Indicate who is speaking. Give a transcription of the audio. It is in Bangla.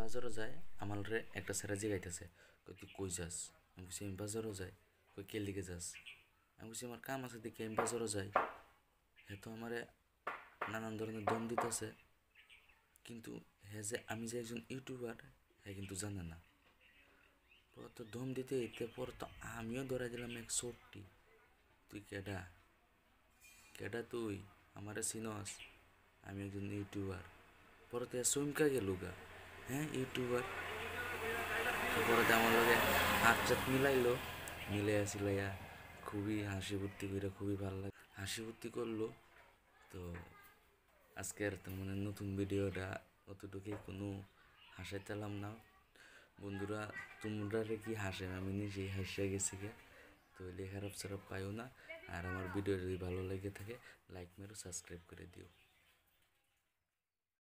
Speaker 1: বাজারও যাই আমার একটা সেরা জিগাইতেছে। কই তুই কই যাস? আমি বলছি আমি বাজারও যাই। কই কে লিগে যাস? আমি বলছি আমার কাম আছে দেখি, আমি বাজারও যাই। হে তো আমারে নানান ধরনের দম দিতেছে। কিন্তু হে যে আমি যে একজন ইউটিউবার হ্যাঁ কিন্তু জানে না। পরে তো দম দিতে দিতে পরে তো আমিও ধরে দিলাম এক সোটটি তুই কেডা? কেডা তুই? আমারে চিনস? আমি একজন ইউটিউবার। পরে তো চমকা গেল গা। হ্যাঁ ইউটিউবার পরে তো আমার লগে হাত চাত মিলাইলো। মিলে আসিল ইয়া, খুবই হাসি ভর্তি করে খুবই ভালো লাগে। হাসি ভর্তি করল। তো আজকের তো মানে নতুন ভিডিওটা অতটুকুই, কোনো হাসাইতেলাম না। বন্ধুরা তোমরা কি হাসে? আমি নিজেই হাসিয়া গেছি গে তো খারাপ সারাপ পাইও না। আর আমার ভিডিও যদি ভালো লেগে থাকে লাইক মেরো সাবস্ক্রাইব করে দিও।